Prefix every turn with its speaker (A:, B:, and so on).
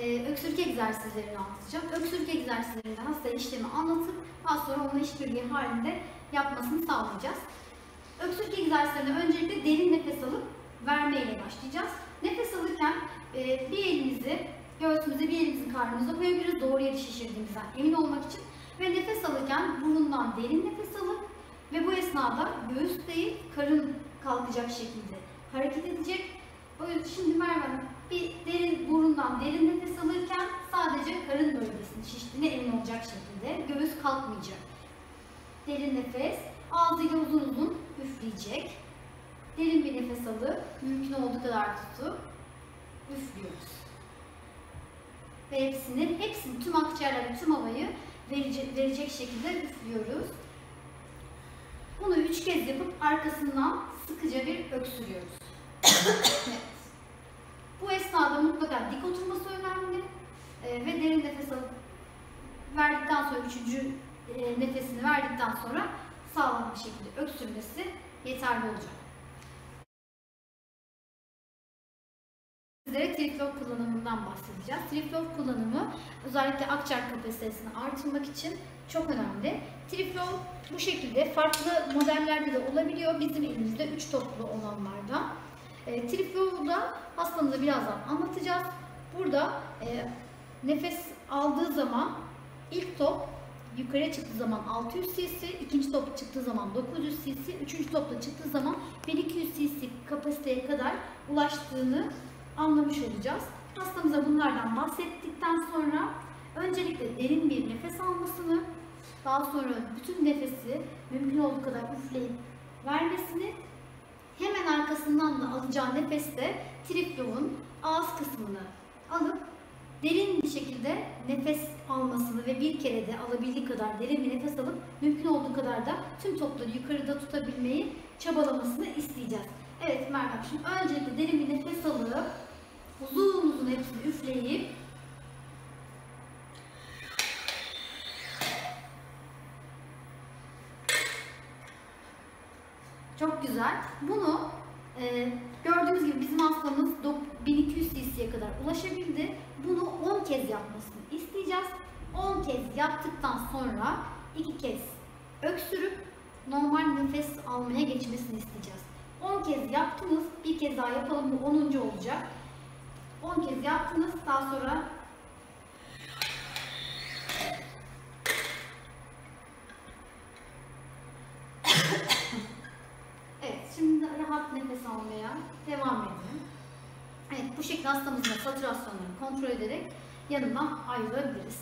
A: e, öksürük egzersizlerini anlatacağım. Öksürük egzersizlerinde hastaya işlemi anlatıp daha sonra onu işbirliği halinde yapmasını sağlayacağız. Öksürük egzersizlerine öncelikle derin nefes alıp vermeyle başlayacağız. Nefes alırken e, bir elimizi göğsümüze bir elimizin karnımıza koyabiliriz doğru yeri şişirdiğimizden emin olmak için. Ve nefes alırken burundan derin nefes alıp ve bu esnada göğüs değil karın kalkacak şekilde hareket edecek. O yüzden şimdi Merve bir derin burundan derin nefes alırken sadece karın bölgesinin şiştiğine emin olacak şekilde göğüs kalkmayacak. Derin nefes, ağzıyla uzun uzun üfleyecek. Derin bir nefes alıp mümkün olduğu kadar tutup üflüyoruz. Ve hepsini, hepsini tüm akciğerlere tüm havayı verecek, verecek şekilde üflüyoruz. Bunu üç kez yapıp arkasından sıkıca bir öksürüyoruz. evet. Mutlaka dik oturması önemli ee, ve derin nefes alıp verdikten sonra üçüncü e, nefesini verdikten sonra sağlam bir şekilde öksürmesi yeterli olacak. Sizlere Triflow kullanımından bahsedeceğiz. Triflow kullanımı özellikle akciğer kapasitesini artırmak için çok önemli. Triflow bu şekilde farklı modellerde de olabiliyor. Bizim elimizde 3 toplu olanlardan. E, Triflow'u da hastamıza birazdan anlatacağız. Burada e, nefes aldığı zaman ilk top yukarıya çıktığı zaman 600 cc, ikinci top çıktığı zaman 900 cc, üçüncü topla çıktığı zaman 1200 cc kapasiteye kadar ulaştığını anlamış olacağız. Hastamıza bunlardan bahsettikten sonra öncelikle derin bir nefes almasını, daha sonra bütün nefesi mümkün olduğu kadar üfleyip vermesini, arkasından da alacağı nefeste triflow'un ağız kısmını alıp derin bir şekilde nefes almasını ve bir kere de alabildiği kadar derin bir nefes alıp mümkün olduğu kadar da tüm topları yukarıda tutabilmeyi çabalamasını isteyeceğiz. Evet Merhaba, şimdi öncelikle derin bir nefes alıp uzun uzun hepsini üfleyip Çok güzel. Bunu e, gördüğünüz gibi bizim hastamız 1200 cc'ye kadar ulaşabildi. Bunu 10 kez yapmasını isteyeceğiz. 10 kez yaptıktan sonra 2 kez öksürüp normal nefes almaya geçmesini isteyeceğiz. 10 kez yaptınız, bir kez daha yapalım bu 10. olacak. 10 kez yaptınız, daha sonra Evet, şimdi rahat nefes almaya devam edin. Evet, bu şekilde hastamızın satürasyonlarını kontrol ederek yanından ayrılabiliriz.